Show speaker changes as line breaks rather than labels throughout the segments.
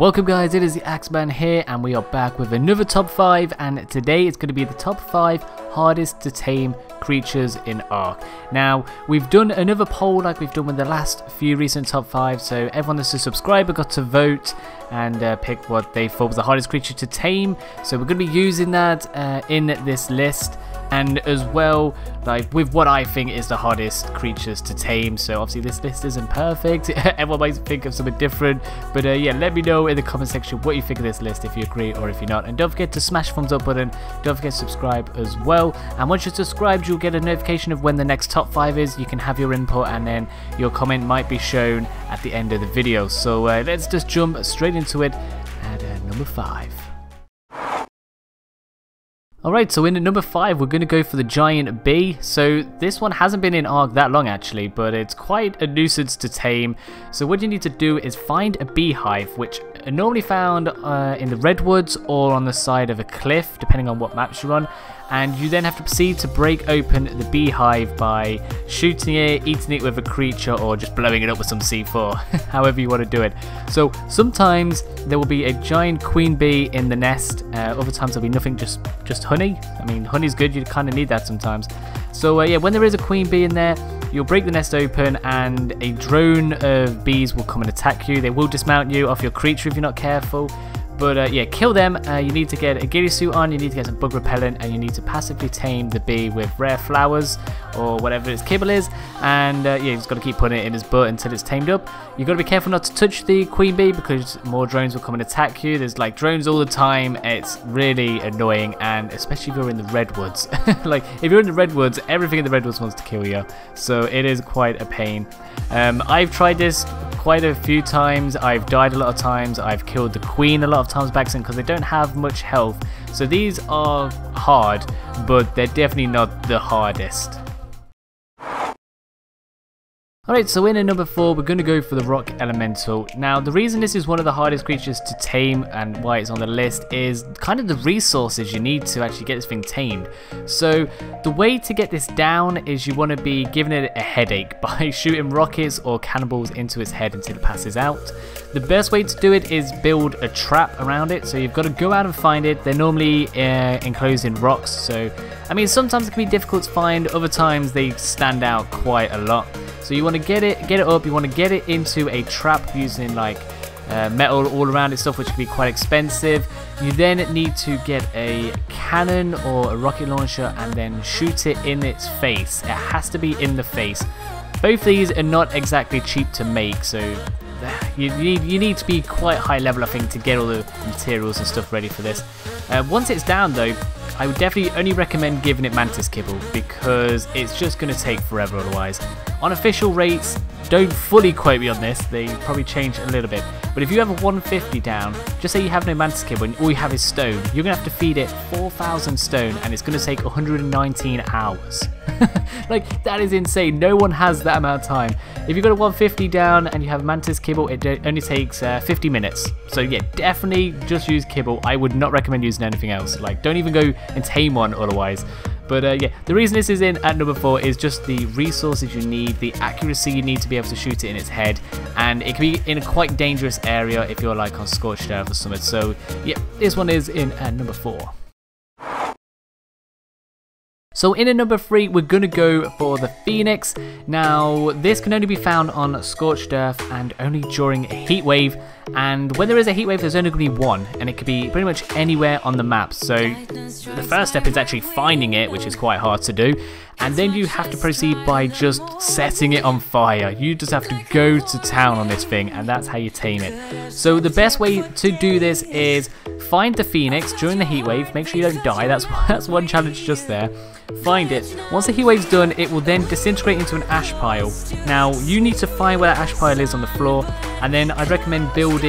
Welcome guys, it is the Axeman here and we are back with another top 5 and today it's going to be the top 5 hardest to tame creatures in Ark. Now, we've done another poll like we've done with the last few recent top 5 so everyone that's a subscriber got to vote and uh, pick what they thought was the hardest creature to tame. So we're going to be using that uh, in this list and as well like with what I think is the hardest creatures to tame so obviously this list isn't perfect. Everyone might think of something different but uh, yeah let me know in the comment section what you think of this list if you agree or if you're not. And don't forget to smash thumbs up button. Don't forget to subscribe as well. And once you're subscribed you'll get a notification of when the next top 5 is. You can have your input and then your comment might be shown at the end of the video. So uh, let's just jump straight into it. At uh, number 5 Alright, so in at number 5 we're going to go for the giant bee. So this one hasn't been in Ark that long actually, but it's quite a nuisance to tame. So what you need to do is find a beehive, which normally found uh, in the redwoods or on the side of a cliff, depending on what maps you're on and you then have to proceed to break open the beehive by shooting it, eating it with a creature, or just blowing it up with some C4, however you want to do it. So sometimes there will be a giant queen bee in the nest, uh, other times there'll be nothing, just, just honey. I mean, honey's good, you kind of need that sometimes. So uh, yeah, when there is a queen bee in there, you'll break the nest open and a drone of bees will come and attack you. They will dismount you off your creature if you're not careful. But uh, yeah, kill them. Uh, you need to get a ghillie suit on, you need to get some bug repellent, and you need to passively tame the bee with rare flowers or whatever its kibble is. And uh, yeah, you just got to keep putting it in his butt until it's tamed up. You've got to be careful not to touch the queen bee because more drones will come and attack you. There's like drones all the time. It's really annoying, and especially if you're in the redwoods. like if you're in the redwoods, everything in the redwoods wants to kill you. So it is quite a pain. Um, I've tried this quite a few times. I've died a lot of times. I've killed the queen a lot of times back then because they don't have much health. So these are hard, but they're definitely not the hardest. Alright, so in at number 4, we're going to go for the Rock Elemental. Now, the reason this is one of the hardest creatures to tame and why it's on the list is kind of the resources you need to actually get this thing tamed. So, the way to get this down is you want to be giving it a headache by shooting rockets or cannonballs into its head until it passes out. The best way to do it is build a trap around it, so you've got to go out and find it. They're normally uh, enclosed in rocks, so I mean sometimes it can be difficult to find, other times they stand out quite a lot. So you want to get it, get it up. You want to get it into a trap using like uh, metal all around it stuff, which can be quite expensive. You then need to get a cannon or a rocket launcher and then shoot it in its face. It has to be in the face. Both these are not exactly cheap to make, so you need you need to be quite high level, I think, to get all the materials and stuff ready for this. Uh, once it's down, though, I would definitely only recommend giving it Mantis Kibble because it's just going to take forever otherwise. On official rates, don't fully quote me on this, they probably change a little bit. But if you have a 150 down, just say you have no Mantis Kibble and all you have is stone, you're going to have to feed it 4,000 stone and it's going to take 119 hours. like, that is insane. No one has that amount of time. If you've got a 150 down and you have Mantis Kibble, it only takes uh, 50 minutes. So yeah, definitely just use Kibble. I would not recommend using anything else. Like, don't even go and tame one otherwise. But uh, yeah, the reason this is in at number 4 is just the resources you need, the accuracy you need to be able to shoot it in its head, and it can be in a quite dangerous area if you're like on Scorched Earth or something. So yeah, this one is in at number 4. So in at number 3, we're to go for the Phoenix. Now, this can only be found on Scorched Earth and only during a heat wave. And when there is a heatwave, there's only going to be one, and it could be pretty much anywhere on the map. So the first step is actually finding it, which is quite hard to do. And then you have to proceed by just setting it on fire. You just have to go to town on this thing, and that's how you tame it. So the best way to do this is find the Phoenix during the heatwave. Make sure you don't die. That's that's one challenge just there find it. Once the heatwave's done, it will then disintegrate into an ash pile. Now, you need to find where that ash pile is on the floor, and then I'd recommend building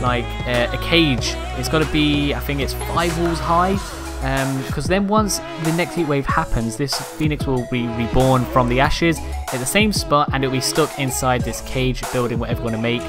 like uh, a cage. It's got to be, I think it's five walls high, because um, then once the next heat wave happens, this phoenix will be reborn from the ashes at the same spot and it'll be stuck inside this cage building whatever you want to make.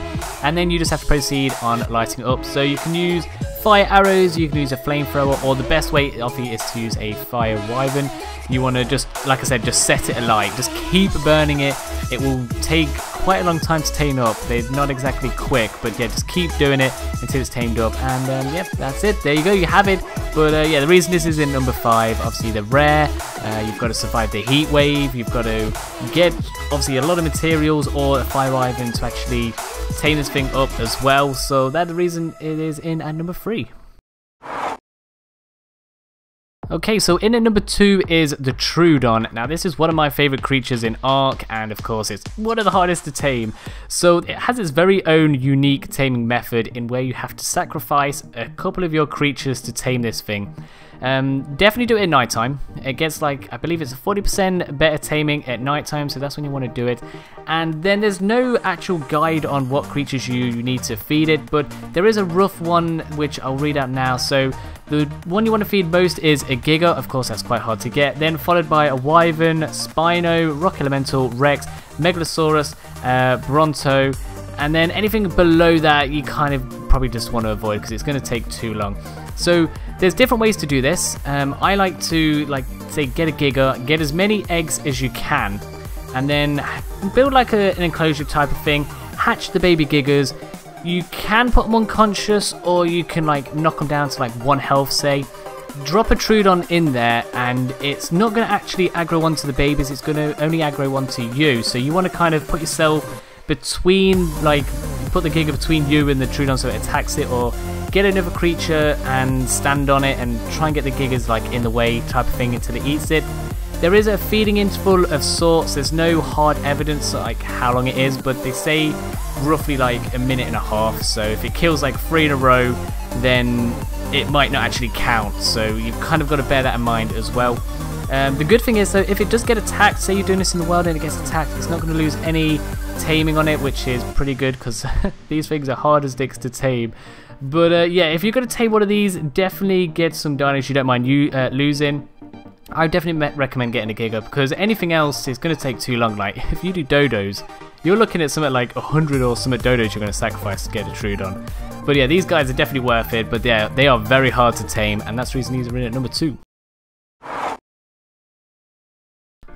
And then you just have to proceed on lighting up. So you can use fire arrows you can use a flamethrower or the best way obviously is to use a fire wyvern. You want to just like I said just set it alight. Just keep burning it. It will take quite a long time to tame up. They're not exactly quick, but yeah, just keep doing it until it's tamed up. And um, yeah, that's it. There you go, you have it. But uh, yeah, the reason this is in number five, obviously they're rare. Uh, you've got to survive the heat wave. You've got to get obviously a lot of materials or a fire wyvern to actually tame this thing up as well. So that's the reason it is in at number three. Okay, so in at number two is the Troodon. Now this is one of my favorite creatures in Ark, and of course it's one of the hardest to tame. So it has its very own unique taming method in where you have to sacrifice a couple of your creatures to tame this thing. Um, definitely do it at night time. It gets like, I believe it's 40% better taming at night time, so that's when you want to do it. And then there's no actual guide on what creatures you, you need to feed it, but there is a rough one which I'll read out now. So the one you want to feed most is a Giga, of course that's quite hard to get, then followed by a Wyvern, Spino, Rock Elemental, Rex, Megalosaurus, uh, Bronto, and then anything below that you kind of probably just want to avoid because it's going to take too long. So there's different ways to do this. Um, I like to like say get a giga, get as many eggs as you can, and then build like a, an enclosure type of thing. Hatch the baby gigas. You can put them unconscious, or you can like knock them down to like one health, say. Drop a Troodon in there, and it's not going to actually aggro onto the babies. It's going to only aggro onto you. So you want to kind of put yourself between like put the Giga between you and the Troodon so it attacks it, or get another creature and stand on it and try and get the Gigas like in the way type of thing until it eats it. There is a feeding interval of sorts. There's no hard evidence like how long it is, but they say roughly like a minute and a half. So if it kills like three in a row, then it might not actually count. So you've kind of got to bear that in mind as well. Um, the good thing is though, if it does get attacked, say you're doing this in the world and it gets attacked, it's not going to lose any taming on it, which is pretty good because these things are hard as dicks to tame. But uh, yeah, if you're going to tame one of these, definitely get some dinos you don't mind you uh, losing. I definitely recommend getting a Giga because anything else is going to take too long. Like if you do dodos, you're looking at something like 100 or something dodos you're going to sacrifice to get a Troodon. But yeah, these guys are definitely worth it, but yeah, they are very hard to tame, and that's the reason these are in at number two.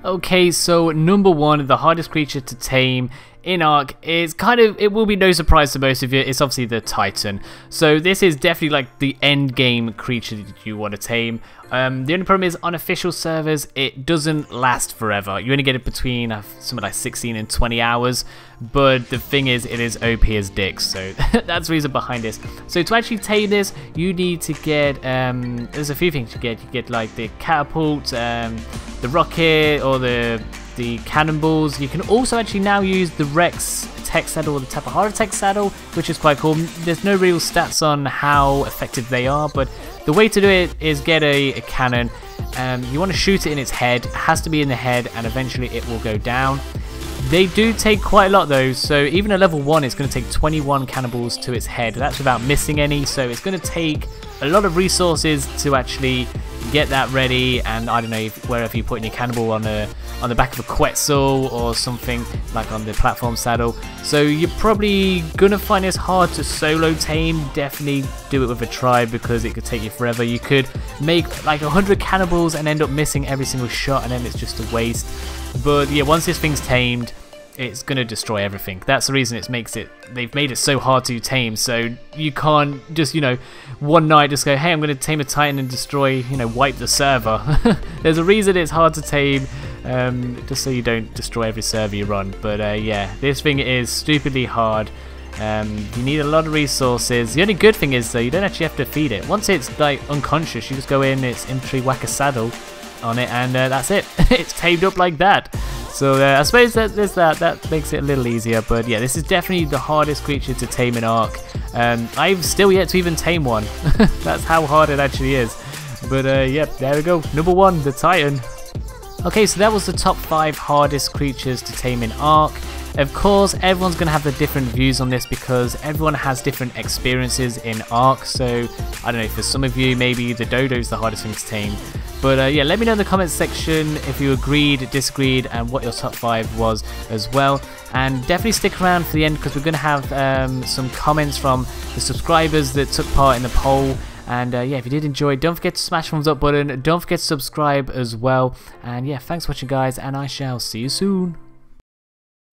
Okay, so number one, the hardest creature to tame in Ark is kind of, it will be no surprise to most of you, it's obviously the Titan. So this is definitely like the end game creature that you want to tame. Um, the only problem is on official servers, it doesn't last forever. You only get it between uh, something like 16 and 20 hours, but the thing is, it is OP as dicks, so that's the reason behind this. So to actually tame this, you need to get, um, there's a few things you get. You get like the catapult, um, the rocket, or the the cannonballs. You can also actually now use the Rex tech saddle or the Tapejara tech saddle, which is quite cool. There's no real stats on how effective they are, but the way to do it is get a, a cannon. Um, you want to shoot it in its head. It has to be in the head, and eventually it will go down. They do take quite a lot though, so even a level 1 it's going to take 21 cannonballs to its head. That's without missing any, so it's going to take a lot of resources to actually get that ready and I don't know if wherever you put your cannonball on the on the back of a Quetzal or something like on the platform saddle. So you're probably gonna find this hard to solo tame. Definitely do it with a tribe because it could take you forever. You could make like 100 cannonballs and end up missing every single shot and then it's just a waste. But yeah once this thing's tamed it's going to destroy everything. That's the reason it makes it. They've made it so hard to tame, so you can't just you know one night just go, hey, I'm going to tame a titan and destroy, you know, wipe the server. There's a reason it's hard to tame, um, just so you don't destroy every server you run. But uh, yeah, this thing is stupidly hard. Um, you need a lot of resources. The only good thing is though, you don't actually have to feed it. Once it's like unconscious, you just go in, it's inventory, whack a saddle on it, and uh, that's it. it's tamed up like that. So uh, I suppose that there's that. That makes it a little easier. But yeah, this is definitely the hardest creature to tame in Ark. Um, I've still yet to even tame one. That's how hard it actually is. But uh, yeah, there we go. Number one, the Titan. Okay, so that was the top five hardest creatures to tame in Ark. Of course, everyone's going to have the different views on this because everyone has different experiences in Ark. So, I don't know, for some of you, maybe the Dodo is the hardest thing to tame. But uh, yeah, let me know in the comments section if you agreed, disagreed, and what your top five was as well. And definitely stick around for the end because we're going to have um, some comments from the subscribers that took part in the poll. And uh, yeah, if you did enjoy, don't forget to smash thumbs up button. Don't forget to subscribe as well. And yeah, thanks for watching, guys, and I shall see you soon.